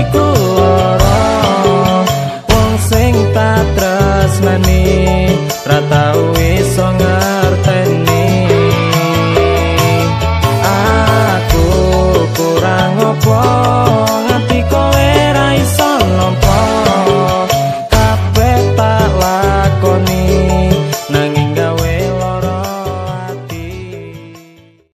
iku ora. Wong sing Rata uwi songa